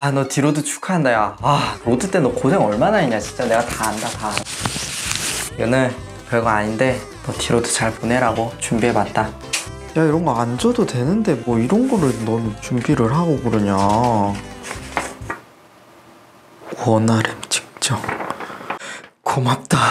아 너 deload 축하한다 야. 아 load 때 너 고생 얼마나 했냐 진짜 내가 다 안다 다. 오늘 별거 아닌데 너 deload 잘 보내라고 준비해봤다. 야 이런 거 안 줘도 되는데 뭐 이런 거를 넌 준비를 하고 그러냐 one RM 측정 고맙다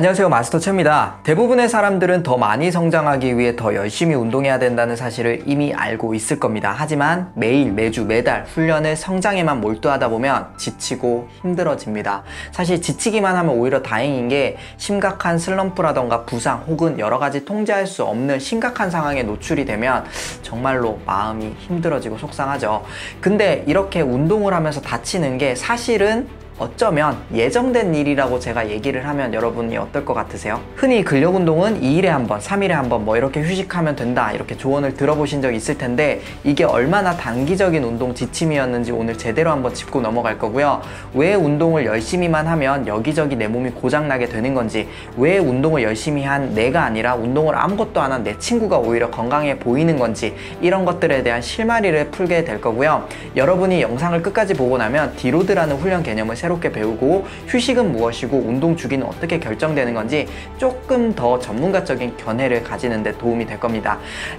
안녕하세요 마스터 최입니다. 대부분의 사람들은 더 많이 성장하기 위해 더 열심히 운동해야 된다는 사실을 이미 알고 있을 겁니다. 하지만 매일 매주 매달 훈련을 성장에만 몰두하다 보면 지치고 힘들어집니다. 사실 지치기만 하면 오히려 다행인 게 심각한 슬럼프라던가 부상 혹은 여러 가지 통제할 수 없는 심각한 상황에 노출이 되면 정말로 마음이 힘들어지고 속상하죠. 근데 이렇게 운동을 하면서 다치는 게 사실은 어쩌면 예정된 일이라고 제가 얘기를 하면 여러분이 어떨 것 같으세요? 흔히 근력 운동은 2일에 한 번, 3일에 한 번 뭐 이렇게 휴식하면 된다 이렇게 조언을 들어보신 적 있을 텐데 이게 얼마나 단기적인 운동 지침이었는지 오늘 제대로 한번 짚고 넘어갈 거고요. 왜 운동을 열심히만 하면 여기저기 내 몸이 고장나게 되는 건지 왜 운동을 열심히 한 내가 아니라 운동을 아무것도 안 한 내 친구가 오히려 건강해 보이는 건지 이런 것들에 대한 실마리를 풀게 될 거고요. 여러분이 영상을 끝까지 보고 나면 deload라는 훈련 개념을 새로 새롭게 배우고 휴식은 무엇이고 운동 주기는 어떻게 결정되는 건지 조금 더 전문가적인 견해를 가지는 데 도움이 될 겁니다.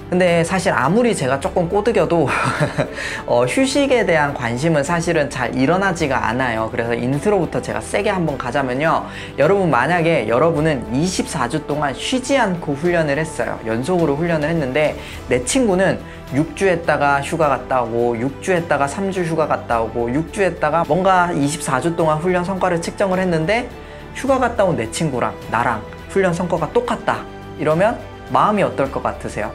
근데 사실 아무리 제가 조금 꼬드겨도 어, 휴식에 대한 관심은 사실은 잘 일어나지가 않아요. 그래서 인트로부터 제가 세게 한번 가자면요. 여러분 만약에 여러분은 24주 동안 쉬지 않고 훈련을 했어요. 연속으로 훈련을 했는데 내 친구는 6주 했다가 휴가 갔다 오고 6주 했다가 3주 휴가 갔다 오고 6주 했다가 뭔가 24주 동안 훈련 성과를 측정을 했는데 휴가 갔다 온 내 친구랑 나랑 훈련 성과가 똑같다 이러면 마음이 어떨 것 같으세요?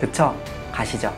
그쵸? 가시죠.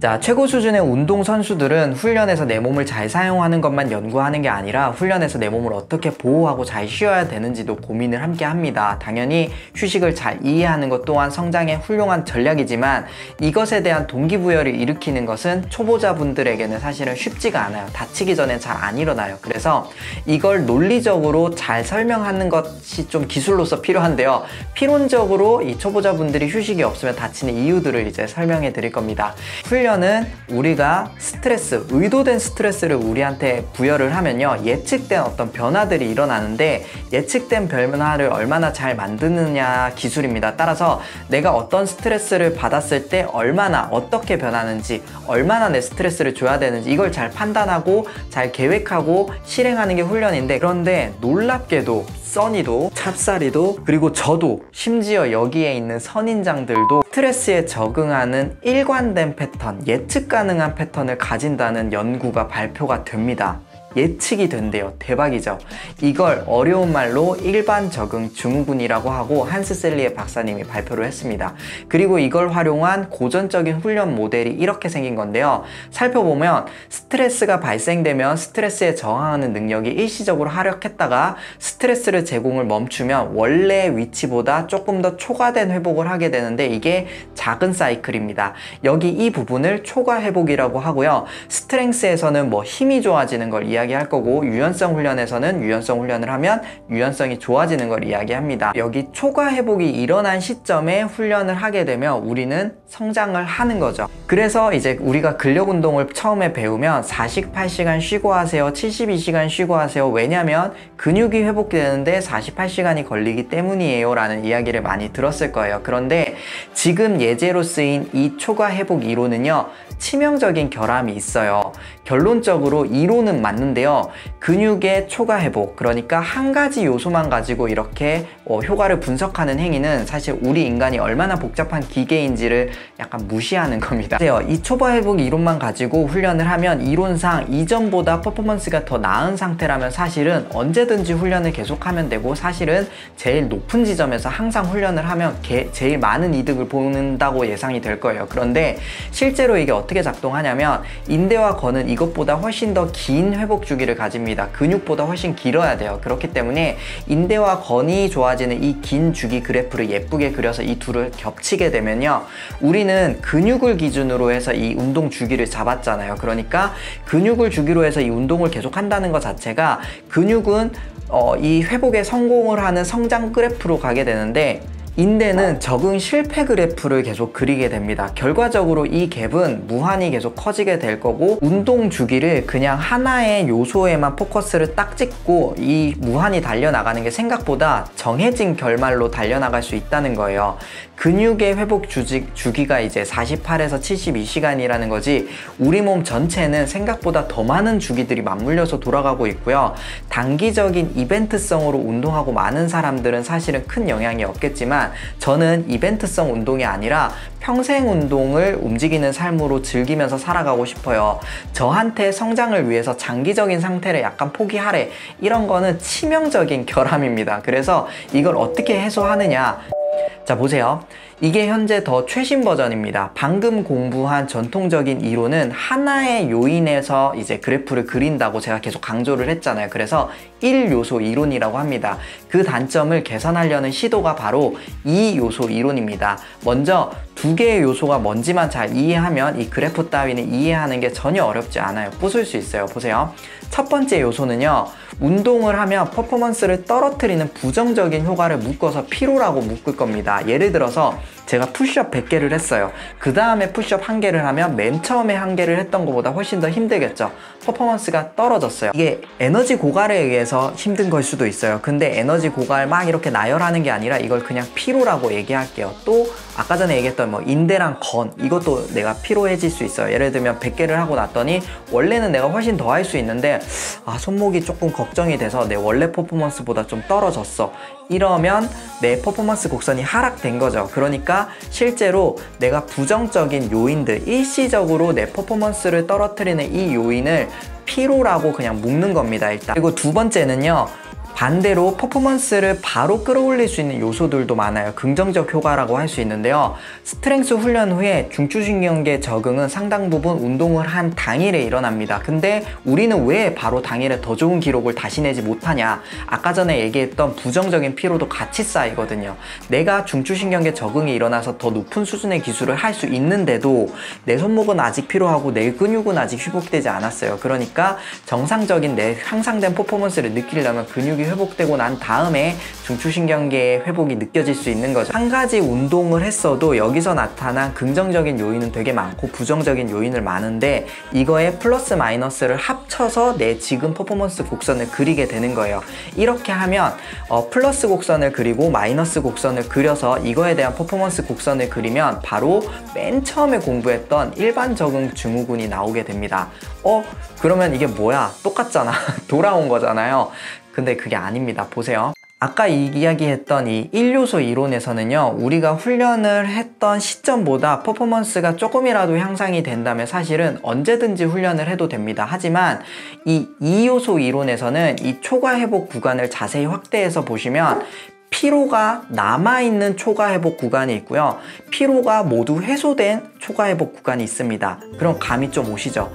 자, 최고 수준의 운동 선수들은 훈련에서 내 몸을 잘 사용하는 것만 연구하는 게 아니라 훈련에서 내 몸을 어떻게 보호하고 잘 쉬어야 되는지도 고민을 함께 합니다. 당연히 휴식을 잘 이해하는 것 또한 성장의 훌륭한 전략이지만 이것에 대한 동기부여를 일으키는 것은 초보자분들에게는 사실은 쉽지가 않아요. 다치기 전에 잘안 일어나요. 그래서 이걸 논리적으로 잘 설명하는 것이 좀 기술로서 필요한데요. 필론적으로 이 초보자분들이 휴식이 없으면 다치는 이유들을 이제 설명해 드릴 겁니다. 훈련 훈련은 우리가 스트레스, 의도된 스트레스를 우리한테 부여를 하면요. 예측된 어떤 변화들이 일어나는데 예측된 변화를 얼마나 잘 만드느냐 기술입니다. 따라서 내가 어떤 스트레스를 받았을 때 얼마나 어떻게 변하는지, 얼마나 내 스트레스를 줘야 되는지 이걸 잘 판단하고 잘 계획하고 실행하는 게 훈련인데 그런데 놀랍게도 써니도 찹쌀이도 그리고 저도 심지어 여기에 있는 선인장들도 스트레스에 적응하는 일관된 패턴 예측 가능한 패턴을 가진다는 연구가 발표가 됩니다 예측이 된대요. 대박이죠. 이걸 어려운 말로 일반 적응 증후군이라고 하고 한스 셀리의 박사님이 발표를 했습니다. 그리고 이걸 활용한 고전적인 훈련 모델이 이렇게 생긴 건데요. 살펴보면 스트레스가 발생되면 스트레스에 저항하는 능력이 일시적으로 하락했다가 스트레스를 제공을 멈추면 원래 위치보다 조금 더 초과된 회복을 하게 되는데 이게 작은 사이클입니다. 여기 이 부분을 초과 회복이라고 하고요. 스트렝스에서는 뭐 힘이 좋아지는 걸 이야기 이야기할 거고 유연성 훈련에서는 유연성 훈련을 하면 유연성이 좋아지는 걸 이야기합니다. 여기 초과 회복이 일어난 시점에 훈련을 하게 되면 우리는 성장을 하는 거죠. 그래서 이제 우리가 근력 운동을 처음에 배우면 48시간 쉬고 하세요. 72시간 쉬고 하세요. 왜냐면 근육이 회복되는데 48시간이 걸리기 때문이에요. 라는 이야기를 많이 들었을 거예요. 그런데 지금 예제로 쓰인 이 초과 회복 이론은요. 치명적인 결함이 있어요. 결론적으로 이론은 맞는 데요. 근육의 초과 회복, 그러니까 한 가지 요소만 가지고 이렇게 어, 효과를 분석하는 행위는 사실 우리 인간이 얼마나 복잡한 기계인지를 약간 무시하는 겁니다. 이 초과 회복 이론만 가지고 훈련을 하면 이론상 이전보다 퍼포먼스가 더 나은 상태라면 사실은 언제든지 훈련을 계속하면 되고 사실은 제일 높은 지점에서 항상 훈련을 하면 게, 제일 많은 이득을 보는다고 예상이 될 거예요. 그런데 실제로 이게 어떻게 작동하냐면 인대와 건은 이것보다 훨씬 더 긴 회복 주기를 가집니다. 근육보다 훨씬 길어야 돼요. 그렇기 때문에 인대와 건이 좋아지 는 이 긴 주기 그래프를 예쁘게 그려서 이 둘을 겹치게 되면요. 우리는 근육을 기준으로 해서 이 운동 주기를 잡았잖아요. 그러니까 근육을 주기로 해서 이 운동을 계속 한다는 것 자체가 근육은 어, 이 회복에 성공을 하는 성장 그래프로 가게 되는데 인대는 적응 실패 그래프를 계속 그리게 됩니다. 결과적으로 이 갭은 무한히 계속 커지게 될 거고 운동 주기를 그냥 하나의 요소에만 포커스를 딱 찍고 이 무한히 달려나가는 게 생각보다 정해진 결말로 달려나갈 수 있다는 거예요. 근육의 회복 주지, 주기가 이제 48에서 72시간이라는 거지 우리 몸 전체는 생각보다 더 많은 주기들이 맞물려서 돌아가고 있고요. 단기적인 이벤트성으로 운동하고 많은 사람들은 사실은 큰 영향이 없겠 지만 저는 이벤트성 운동이 아니라 평생 운동을 움직이는 삶으로 즐기면서 살아가고 싶어요. 저한테 성장을 위해서 장기적인 상태를 약간 포기하래. 이런 거는 치명적인 결함입니다. 그래서 이걸 어떻게 해소하느냐. 자, 보세요. 이게 현재 더 최신 버전입니다. 방금 공부한 전통적인 이론은 하나의 요인에서 이제 그래프를 그린다고 제가 계속 강조를 했잖아요. 그래서 1요소 이론이라고 합니다. 그 단점을 개선하려는 시도가 바로 2요소 이론입니다. 먼저 두 개의 요소가 뭔지만 잘 이해하면 이 그래프 따위는 이해하는 게 전혀 어렵지 않아요. 부술 수 있어요. 보세요. 첫 번째 요소는요. 운동을 하면 퍼포먼스를 떨어뜨리는 부정적인 효과를 묶어서 피로라고 묶을 겁니다. 예를 들어서 제가 푸시업 100개를 했어요. 그 다음에 푸시업 1개를 하면 맨 처음에 1개를 했던 것보다 훨씬 더 힘들겠죠. 퍼포먼스가 떨어졌어요. 이게 에너지 고갈에 의해서 힘든 걸 수도 있어요. 근데 에너지 고갈 막 이렇게 나열하는 게 아니라 이걸 그냥 피로라고 얘기할게요. 또 아까 전에 얘기했던 뭐 인대랑 건 이것도 내가 피로해질 수 있어요. 예를 들면 100개를 하고 났더니 원래는 내가 훨씬 더 할 수 있는데 아 손목이 조금 걱정이 돼서 내 원래 퍼포먼스보다 좀 떨어졌어. 이러면 내 퍼포먼스 곡선이 하락된 거죠. 그러니까 실제로 내가 부정적인 요인들, 일시적으로 내 퍼포먼스를 떨어뜨리는 이 요인을 피로라고 그냥 묶는 겁니다, 일단. 그리고 두 번째는요. 반대로 퍼포먼스를 바로 끌어올릴 수 있는 요소들도 많아요. 긍정적 효과라고 할 수 있는데요. strength 훈련 후에 중추신경계 적응은 상당 부분 운동을 한 당일에 일어납니다. 근데 우리는 왜 바로 당일에 더 좋은 기록을 다시 내지 못하냐? 아까 전에 얘기했던 부정적인 피로도 같이 쌓이거든요. 내가 중추신경계 적응이 일어나서 더 높은 수준의 기술을 할 수 있는데도 내 손목은 아직 피로하고 내 근육은 아직 회복되지 않았어요. 그러니까 정상적인 내 향상된 퍼포먼스를 느끼려면 근육이 회복되고 난 다음에 중추신경계의 회복이 느껴질 수 있는 거죠. 한 가지 운동을 했어도 여기서 나타난 긍정적인 요인은 되게 많고 부정적인 요인을 많은데 이거에 플러스 마이너스를 합쳐서 내 지금 퍼포먼스 곡선을 그리게 되는 거예요. 이렇게 하면 어, 플러스 곡선을 그리고 마이너스 곡선을 그려서 이거에 대한 퍼포먼스 곡선을 그리면 바로 맨 처음에 공부했던 일반 적응 증후군이 나오게 됩니다. 어? 그러면 이게 뭐야? 똑같잖아. 돌아온 거잖아요. 근데 그게 아닙니다. 보세요. 아까 이야기했던 이 1요소 이론에서는요, 우리가 훈련을 했던 시점보다 퍼포먼스가 조금이라도 향상이 된다면 사실은 언제든지 훈련을 해도 됩니다. 하지만 이 2요소 이론에서는 이 초과 회복 구간을 자세히 확대해서 보시면 피로가 남아있는 초과 회복 구간이 있고요. 피로가 모두 해소된 초과 회복 구간이 있습니다. 그럼 감이 좀 오시죠?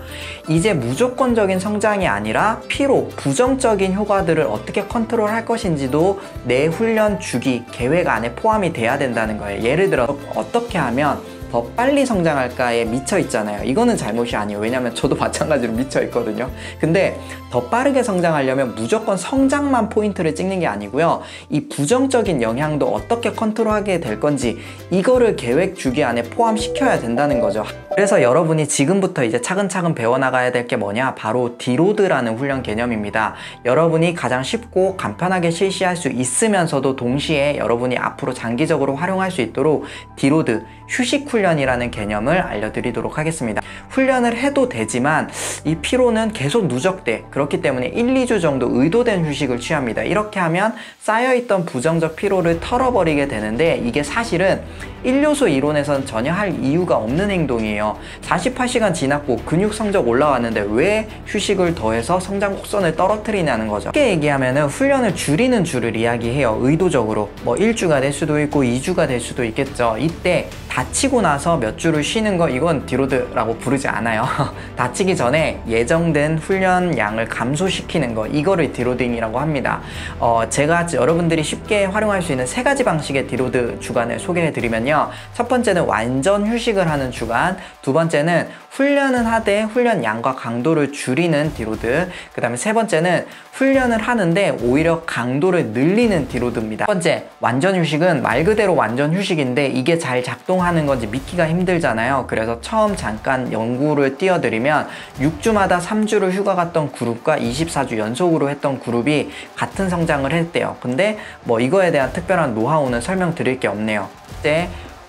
이제 무조건적인 성장이 아니라 피로, 부정적인 효과들을 어떻게 컨트롤 할 것인지도 내 훈련 주기, 계획 안에 포함이 돼야 된다는 거예요. 예를 들어 어떻게 하면 더 빨리 성장할까에 미쳐 있잖아요. 이거는 잘못이 아니에요. 왜냐면 저도 마찬가지로 미쳐 있거든요. 근데 더 빠르게 성장하려면 무조건 성장만 포인트를 찍는 게 아니고요. 이 부정적인 영향도 어떻게 컨트롤하게 될 건지 이거를 계획 주기 안에 포함시켜야 된다는 거죠. 그래서 여러분이 지금부터 이제 차근차근 배워나가야 될 게 뭐냐? 바로 deload라는 훈련 개념입니다. 여러분이 가장 쉽고 간편하게 실시할 수 있으면서도 동시에 여러분이 앞으로 장기적으로 활용할 수 있도록 deload, 휴식 훈련 이라는 개념을 알려드리도록 하겠습니다. 훈련을 해도 되지만 이 피로는 계속 누적돼. 그렇기 때문에 1, 2주 정도 의도된 휴식을 취합니다. 이렇게 하면 쌓여있던 부정적 피로를 털어버리게 되는데 이게 사실은 1요소 이론에선 전혀 할 이유가 없는 행동이에요. 48시간 지났고 근육 성적 올라왔는데 왜 휴식을 더해서 성장 곡선을 떨어뜨리냐는 거죠. 쉽게 얘기하면 훈련을 줄이는 줄을 이야기해요. 의도적으로. 뭐 1주가 될 수도 있고 2주가 될 수도 있겠죠. 이때 다치고 나서 몇 주를 쉬는 거 이건 deload라고 부르지 않아요. 다치기 전에 예정된 훈련 양을 감소시키는 거 이거를 deloading이라고 합니다. 어, 제가 여러분들이 쉽게 활용할 수 있는 세 가지 방식의 deload 주간을 소개해 드리면요. 주간은요. 첫 번째는 완전 휴식을 하는 주간, 두 번째는 훈련은 하되 훈련 양과 강도를 줄이는 deload, 그 다음에 세 번째는 훈련을 하는데 오히려 강도를 늘리는 deload입니다. 첫 번째, 완전 휴식은 말 그대로 완전 휴식인데 이게 잘 작동하는 건지 믿기가 힘들잖아요. 그래서 처음 잠깐 연구를 띄워드리면 6주마다 3주를 휴가 갔던 그룹과 24주 연속으로 했던 그룹이 같은 성장을 했대요. 근데 뭐 이거에 대한 특별한 노하우는 설명드릴 게 없네요. 그때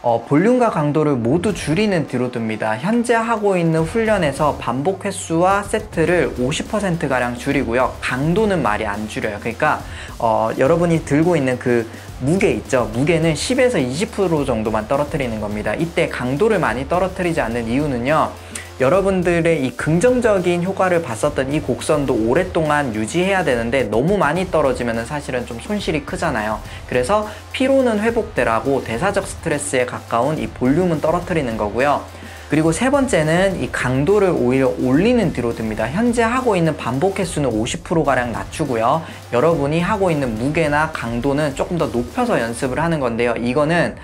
어, 볼륨과 강도를 모두 줄이는 deload입니다. 현재 하고 있는 훈련에서 반복 횟수와 세트를 50%가량 줄이고요. 강도는 많이 안 줄여요. 그러니까 어, 여러분이 들고 있는 그 무게 있죠. 무게는 10에서 20% 정도만 떨어뜨리는 겁니다. 이때 강도를 많이 떨어뜨리지 않는 이유는요. 여러분들의 이 긍정적인 효과를 봤었던 이 곡선도 오랫동안 유지해야 되는데 너무 많이 떨어지면 사실은 좀 손실이 크잖아요. 그래서 피로는 회복되라고 대사적 스트레스에 가까운 이 볼륨은 떨어뜨리는 거고요. 그리고 세 번째는 이 강도를 오히려 올리는 deload입니다. 현재 하고 있는 반복 횟수는 50%가량 낮추고요. 여러분이 하고 있는 무게나 강도는 조금 더 높여서 연습을 하는 건데요. 이거는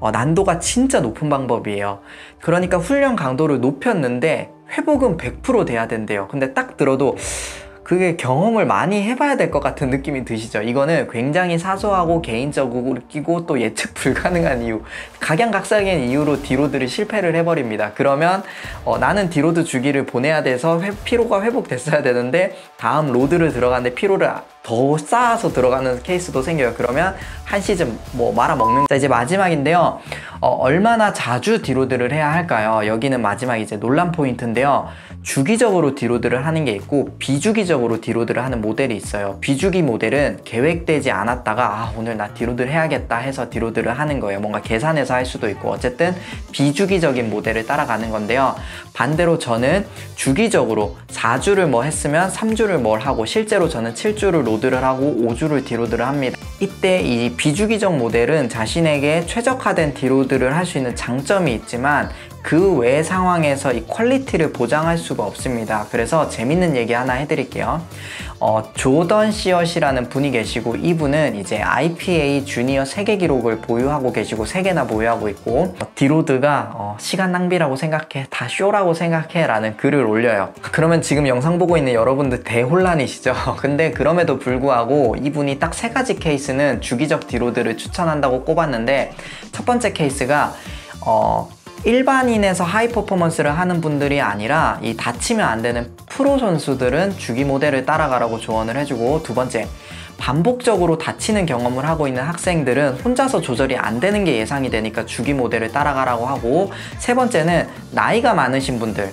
어, 난도가 진짜 높은 방법이에요. 그러니까 훈련 강도를 높였는데 회복은 100% 돼야 된대요. 근데 딱 들어도 그게 경험을 많이 해봐야 될 것 같은 느낌이 드시죠? 이거는 굉장히 사소하고 개인적이고 또 예측 불가능한 이유, 각양각색의 이유로 deload를 실패를 해버립니다. 그러면 어, 나는 deload 주기를 보내야 돼서 회, 피로가 회복됐어야 되는데 다음 load를 들어가는데 피로를 더 쌓아서 들어가는 케이스도 생겨요. 그러면 한 시즌 뭐 말아먹는. 자, 이제 마지막인데요. 어, 얼마나 자주 deload를 해야 할까요? 여기는 마지막 이제 논란 포인트인데요. 주기적으로 deload를 하는 게 있고 비주기적으로 deload를 하는 모델이 있어요. 비주기 모델은 계획되지 않았다가 아, 오늘 나 deload를 해야겠다 해서 deload를 하는 거예요. 뭔가 계산해서 할 수도 있고 어쨌든 비주기적인 모델을 따라가는 건데요. 반대로 저는 주기적으로 4주를 뭐 했으면 3주를 뭘 하고 실제로 저는 7주를 load를 하고 5주를 deload를 합니다. 이때 이 비주기적 모델은 자신에게 최적화된 deload를 할 수 있는 장점이 있지만 그외 상황에서 이 quality를 보장할 수가 없습니다. 그래서 재밌는 얘기 하나 해드릴게요. 어, 조던 시엇이라는 분이 계시고 이분은 이제 IPA 주니어 세계 기록을 보유하고 계시고 세 개나 보유하고 있고 어, deload가 어, 시간 낭비라고 생각해 다 쇼라고 생각해 라는 글을 올려요 그러면 지금 영상 보고 있는 여러분들 대혼란이시죠 근데 그럼에도 불구하고 이분이 딱 세 가지 케이스는 주기적 deload를 추천한다고 꼽았는데 첫 번째 케이스가 어, 일반인에서 high performance를 하는 분들이 아니라 이 다치면 안 되는 프로 선수들은 주기 모델을 따라가라고 조언을 해주고 두 번째 반복적으로 다치는 경험을 하고 있는 학생들은 혼자서 조절이 안 되는 게 예상이 되니까 주기 모델을 따라가라고 하고 세 번째는 나이가 많으신 분들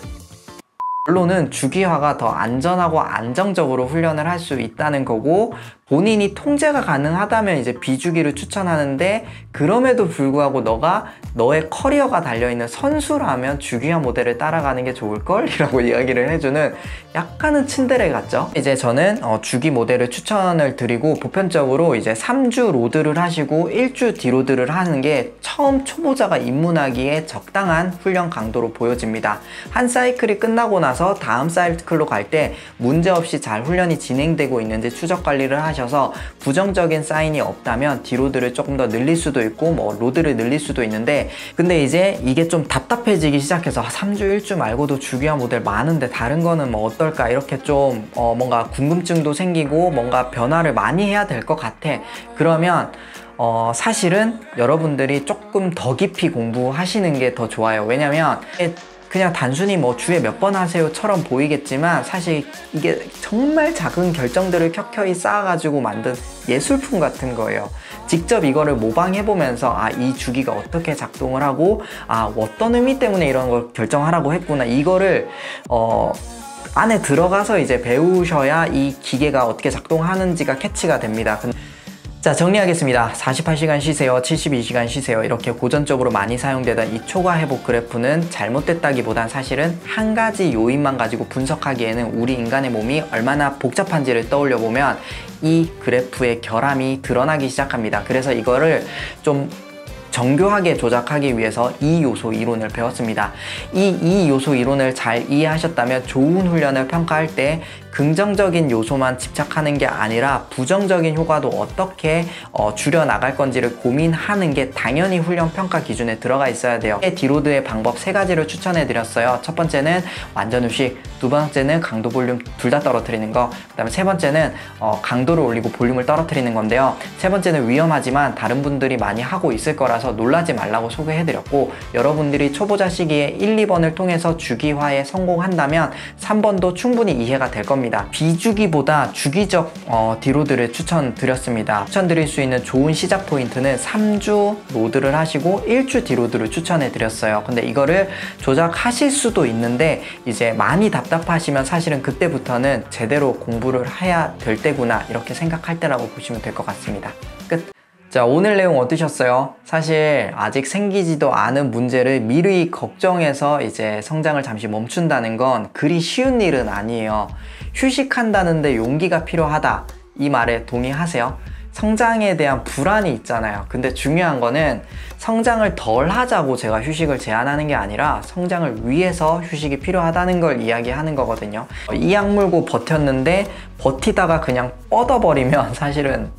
결론은 주기화가 더 안전하고 안정적으로 훈련을 할 수 있다는 거고 본인이 통제가 가능하다면 이제 비주기를 추천하는데 그럼에도 불구하고 너가 너의 커리어가 달려있는 선수라면 주기화 모델을 따라가는 게 좋을걸? 이라고 이야기를 해주는 약간은 츤데레 같죠? 이제 저는 어, 주기 모델을 추천을 드리고 보편적으로 이제 3주 load를 하시고 1주 deload를 하는 게 처음 초보자가 입문하기에 적당한 훈련 강도로 보여집니다. 한 사이클이 끝나고 나서 다음 사이클로 갈 때 문제없이 잘 훈련이 진행되고 있는지 추적 관리를 하셔서 부정적인 사인이 없다면 deload를 조금 더 늘릴 수도 있고 뭐 load를 늘릴 수도 있는데 근데 이제 이게 좀 답답해지기 시작해서 3주 1주 말고도 주기화 모델 많은데 다른 거는 뭐 어떨까 이렇게 좀 어 뭔가 궁금증도 생기고 뭔가 변화를 많이 해야 될 것 같아 그러면 어, 사실은 여러분들이 조금 더 깊이 공부하시는 게 더 좋아요. 왜냐면 그냥 단순히 뭐 주에 몇 번 하세요처럼 보이겠지만 사실 이게 정말 작은 결정들을 켜켜이 쌓아가지고 만든 예술품 같은 거예요. 직접 이거를 모방해보면서 아, 이 주기가 어떻게 작동을 하고 아, 어떤 의미 때문에 이런 걸 결정하라고 했구나. 이거를 어, 안에 들어가서 이제 배우셔야 이 기계가 어떻게 작동하는지가 캐치가 됩니다. 자 정리하겠습니다. 48시간 쉬세요 72시간 쉬세요. 이렇게 고전적으로 많이 사용되던 이 초과 회복 그래프는 잘못됐다기보단 사실은 한 가지 요인만 가지고 분석하기에는 우리 인간의 몸이 얼마나 복잡한지를 떠올려 보면 이 그래프의 결함이 드러나기 시작합니다. 그래서 이거를 좀 정교하게 조작하기 위해서 이 요소 이론을 배웠습니다. 이 이 요소 이론을 잘 이해하셨다면 좋은 훈련을 평가할 때 긍정적인 요소만 집착하는 게 아니라 부정적인 효과도 어떻게 어, 줄여 나갈 건지를 고민하는 게 당연히 훈련 평가 기준에 들어가 있어야 돼요. deload의 방법 세 가지를 추천해 드렸어요. 첫 번째는 완전 휴식, 두 번째는 강도 볼륨 둘 다 떨어뜨리는 거, 그 다음에 세 번째는 어, 강도를 올리고 볼륨을 떨어뜨리는 건데요. 세 번째는 위험하지만 다른 분들이 많이 하고 있을 거라서 놀라지 말라고 소개해 드렸고 여러분들이 초보자 시기에 1, 2번을 통해서 주기화에 성공한다면 3번도 충분히 이해가 될 겁니다. 비주기보다 주기적 어, deload를 추천드렸습니다. 추천드릴 수 있는 좋은 시작 포인트는 3주 load를 하시고 1주 deload를 추천해 드렸어요. 근데 이거를 조작하실 수도 있는데 이제 많이 답답하시면 사실은 그때부터는 제대로 공부를 해야 될 때구나 이렇게 생각할 때라고 보시면 될 것 같습니다. 끝. 자, 오늘 내용 어떠셨어요? 사실 아직 생기지도 않은 문제를 미리 걱정해서 이제 성장을 잠시 멈춘다는 건 그리 쉬운 일은 아니에요. 휴식한다는데 용기가 필요하다. 이 말에 동의하세요? 성장에 대한 불안이 있잖아요. 근데 중요한 거는 성장을 덜 하자고 제가 휴식을 제안하는 게 아니라 성장을 위해서 휴식이 필요하다는 걸 이야기하는 거거든요. 이 약물고 버텼는데 버티다가 그냥 뻗어버리면 사실은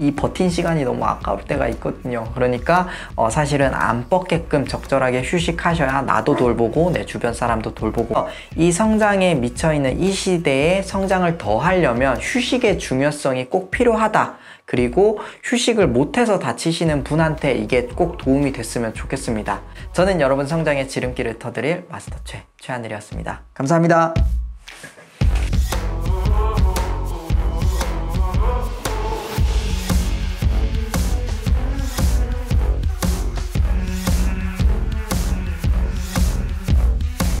이 버틴 시간이 너무 아까울 때가 있거든요. 그러니까 어, 사실은 안 뻗게끔 적절하게 휴식하셔야 나도 돌보고 내 주변 사람도 돌보고 어, 이 성장에 미쳐 있는 이 시대에 성장을 더 하려면 휴식의 중요성이 꼭 필요하다. 그리고 휴식을 못해서 다치시는 분한테 이게 꼭 도움이 됐으면 좋겠습니다. 저는 여러분 성장의 지름길을 터드릴 마스터 최 최하늘이었습니다. 감사합니다.